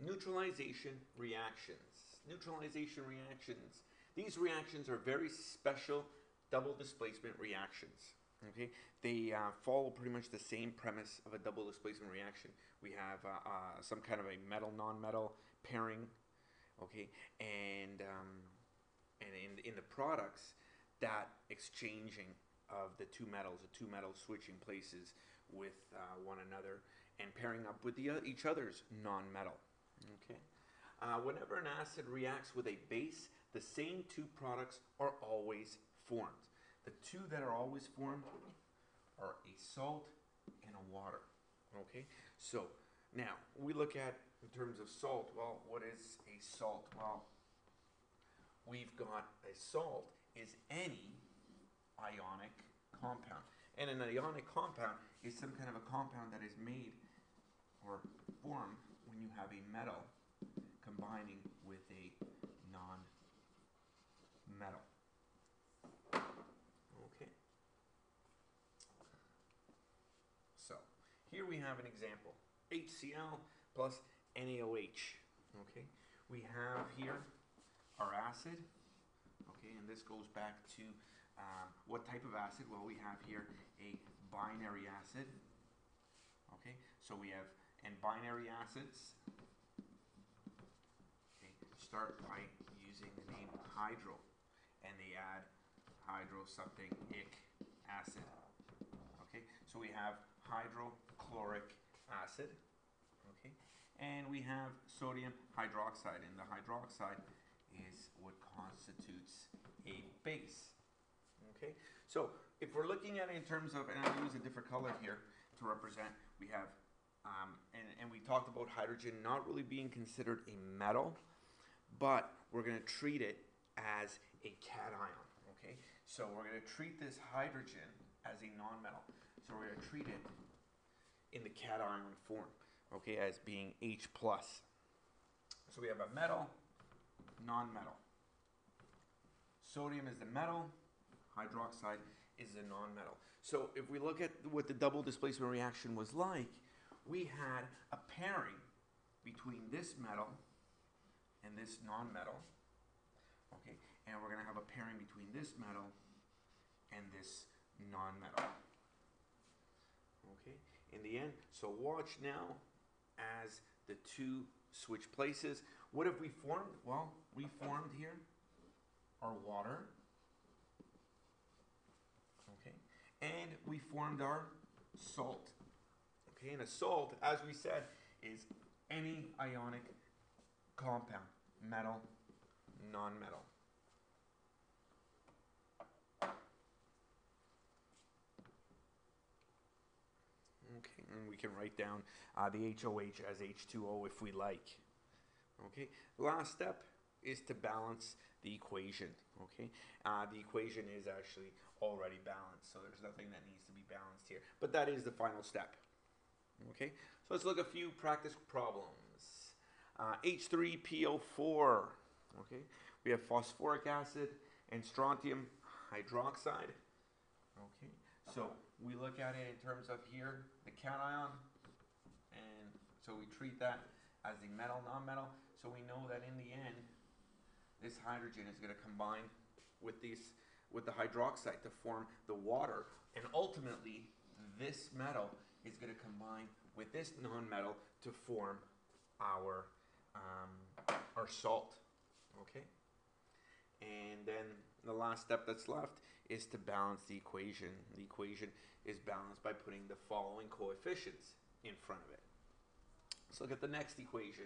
neutralization reactions. Neutralization reactions. These reactions are very special double displacement reactions. Okay, they uh, follow pretty much the same premise of a double displacement reaction. We have uh, uh, some kind of a metal non-metal pairing. Okay, and um, and in in the products, that exchanging of the two metals, the two metals switching places with uh, one another and pairing up with the, each other's non-metal. Okay. Uh, whenever an acid reacts with a base, the same two products are always formed. The two that are always formed are a salt and a water. Okay, so now we look at in terms of salt. Well, what is a salt? Well, we've got a salt is any ionic compound, and an ionic compound is some kind of a compound that is made or formed when you have a metal combining with a non-metal. Okay. So here we have an example. HCl plus NaOH. Okay. We have here our acid. Okay, and this goes back to um, what type of acid? Well, we have here a binary acid. Okay, so we have and binary acids. Start by using the name hydro, and they add hydro something ic acid. Okay, so we have hydrochloric acid. Okay, and we have sodium hydroxide, and the hydroxide is what constitutes a base. Okay, so if we're looking at it in terms of, and I'll use a different color here to represent, we have, um, and, and we talked about hydrogen not really being considered a metal, but we're going to treat it as a cation. Okay, so we're going to treat this hydrogen as a non-metal. So we're going to treat it in the cation form, okay, as being H plus. So we have a metal, non-metal. Sodium is the metal, hydroxide is a non-metal. So if we look at what the double displacement reaction was like, we had a pairing between this metal and this non-metal. Okay, and we're going to have a pairing between this metal and this non-metal. Okay, in the end, so watch now as the two switch places. What have we formed? Well, we formed here our water. Okay, and we formed our salt. And a salt, as we said, is any ionic compound, metal, non-metal. Okay, and we can write down uh, the HOH as H2O if we like. Okay, last step is to balance the equation. Okay, uh, the equation is actually already balanced, so there's nothing that needs to be balanced here. But that is the final step. Okay, so let's look at a few practice problems. Uh, H3PO4. Okay, we have phosphoric acid and strontium hydroxide. Okay, so we look at it in terms of here the cation, and so we treat that as the metal non-metal. So we know that in the end, this hydrogen is going to combine with these with the hydroxide to form the water, and ultimately this metal is going to combine with this non-metal to form our um, our salt. Okay, and then the last step that's left is to balance the equation. The equation is balanced by putting the following coefficients in front of it. Let's look at the next equation.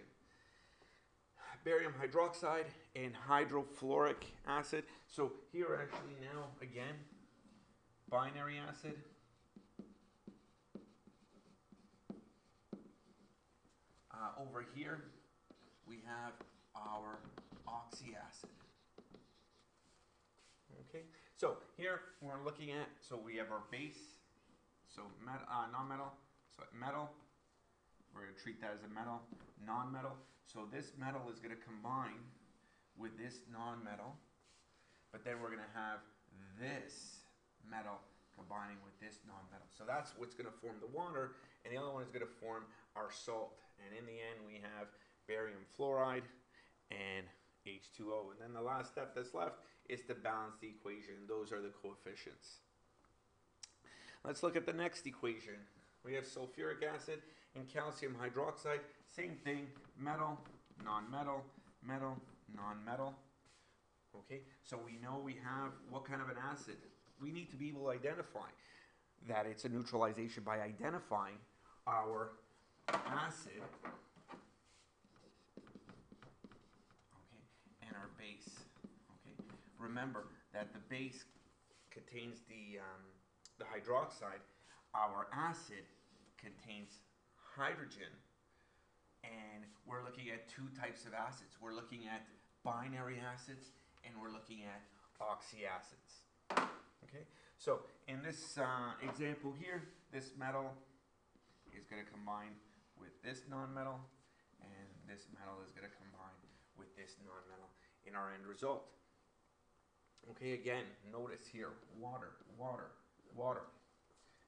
Barium hydroxide and hydrofluoric acid. So here actually now, again, binary acid. Uh, over here, we have our oxy acid. Okay, so here we're looking at, so we have our base, so met, uh, non-metal, so metal, we're going to treat that as a metal, non-metal. So this metal is going to combine with this non-metal, but then we're going to have this metal combining with this non-metal. So that's what's going to form the water, and the other one is going to form our salt. And in the end, we have barium fluoride, and H2O. And then the last step that's left is to balance the equation. Those are the coefficients. Let's look at the next equation. We have sulfuric acid and calcium hydroxide. Same thing, metal, non-metal, metal, non-metal. Okay, so we know we have what kind of an acid. We need to be able to identify that it's a neutralization by identifying our acid okay, and our base. Okay, remember that the base contains the um, the hydroxide. Our acid contains hydrogen, and we're looking at two types of acids. We're looking at binary acids and we're looking at oxyacids. Okay, so in this uh, example here, this metal is going to combine with this nonmetal, and this metal is going to combine with this nonmetal in our end result. Okay, again, notice here, water, water, water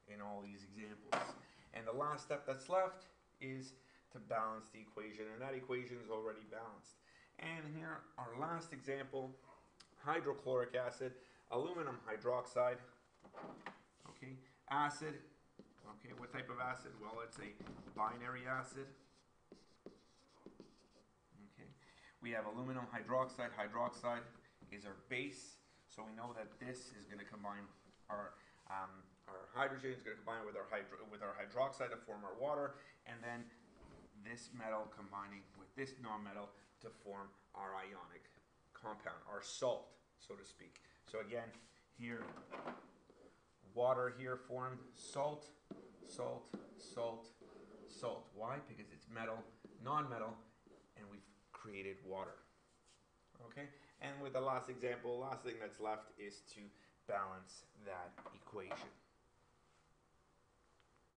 in all these examples. And the last step that's left is to balance the equation, and that equation is already balanced. And here, our last example, hydrochloric acid, aluminum hydroxide, okay, acid, okay, what type of acid? Well, it's a binary acid, okay. We have aluminum hydroxide, hydroxide is our base, so we know that this is gonna combine our, um, our hydrogen is gonna combine with our hydro, with our hydroxide to form our water, and then this metal combining with this non-metal to form our ionic compound, our salt, so to speak. So again, here, water here formed salt, salt, salt, salt. Why? Because it's metal, non-metal, and we've created water. Okay? And with the last example, last thing that's left is to balance that equation.